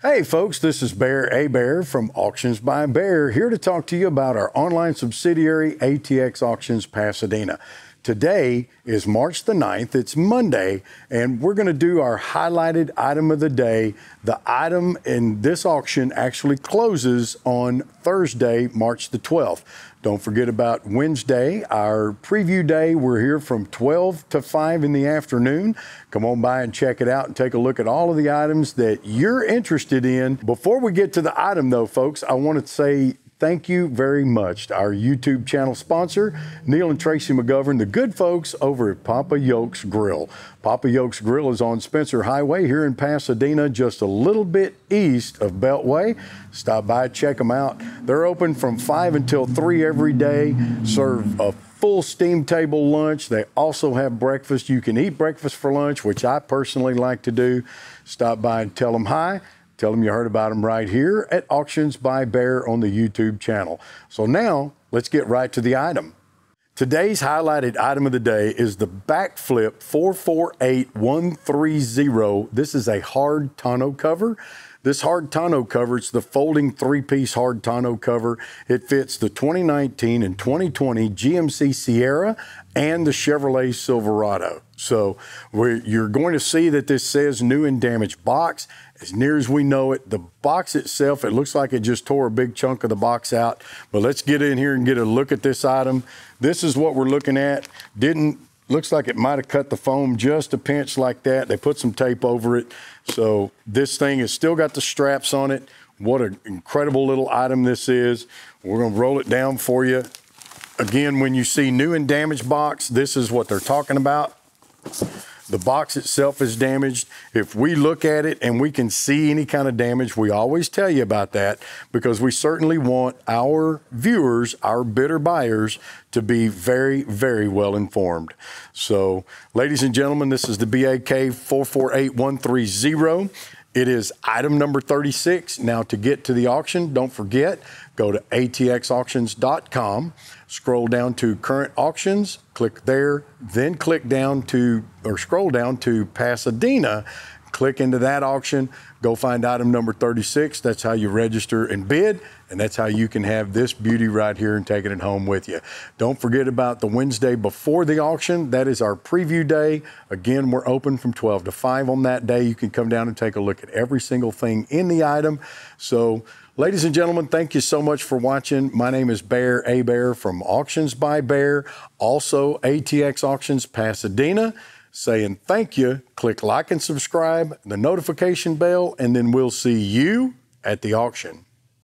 Hey folks, this is Bear Hebert from Auctions by Bear here to talk to you about our online subsidiary ATX Auctions Pasadena. Today is March the 9th, it's Monday, and we're going to do our highlighted item of the day. The item in this auction actually closes on Thursday, March the 12th. Don't forget about Wednesday, our preview day. We're here from 12 to 5 in the afternoon. Come on by and check it out and take a look at all of the items that you're interested in. Before we get to the item, though, folks, I want to say thank you very much to our YouTube channel sponsor, Neil and Tracy McGovern, the good folks over at Papa Yolks Grill. Papa Yolks Grill is on Spencer Highway here in Pasadena, just a little bit east of Beltway. Stop by, check them out. They're open from 5 until 3 every day, serve a full steam table lunch. They also have breakfast. You can eat breakfast for lunch, which I personally like to do. Stop by and tell them hi. Tell them you heard about them right here at Auctions by Bear on the YouTube channel. So now let's get right to the item. Today's highlighted item of the day is the BAKFlip 448130. This is a hard tonneau cover. This hard tonneau cover, it's the folding three-piece hard tonneau cover. It fits the 2019 and 2020 GMC Sierra and the Chevrolet Silverado. So you're going to see that this says new and damaged box. As near as we know it, the box itself, it looks like it just tore a big chunk of the box out. But let's get in here and get a look at this item. This is what we're looking at. Didn't looks like it might have cut the foam just a pinch like that. They put some tape over it. So this thing has still got the straps on it. What an incredible little item this is. We're to roll it down for you. Again, when you see new and damaged box, this is what they're talking about. The box itself is damaged. If we look at it and we can see any kind of damage, we always tell you about that because we certainly want our viewers, our bidder buyers, to be very, very well informed. So, ladies and gentlemen, this is the BAK 448130. It is item number 36. Now, to get to the auction, don't forget, go to atxauctions.com, scroll down to current auctions, click there, then click down to, or scroll down to Pasadena, click into that auction, go find item number 36. That's how you register and bid, and that's how you can have this beauty right here and taking it home with you. Don't forget about the Wednesday before the auction. That is our preview day. Again, we're open from 12 to 5 on that day. You can come down and take a look at every single thing in the item. So, Ladies and gentlemen, thank you so much for watching. My name is Bear Hebert from Auctions by Bear, also ATX Auctions Pasadena. Saying thank you. Click like and subscribe, the notification bell, and then we'll see you at the auction.